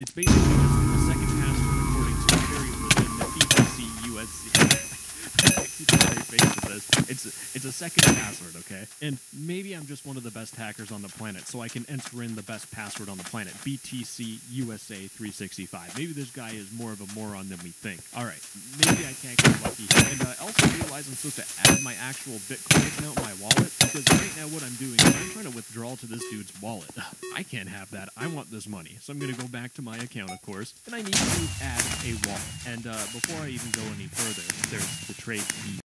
It's basically just the second password according to very within the BTC USC. It's a second password, okay? And maybe I'm just one of the best hackers on the planet, so I can enter in the best password on the planet, BTC USA 365. Maybe this guy is more of a moron than we think. All right, maybe I can't get lucky. And uh, I also realize I'm supposed to add my actual Bitcoin account in my wallet because now what I'm doing I'm trying to withdraw to this dude's wallet. I can't have that. I want this money, so I'm gonna go back to my account, of course, and I need to add a wallet. And uh, before I even go any further, there's the trade key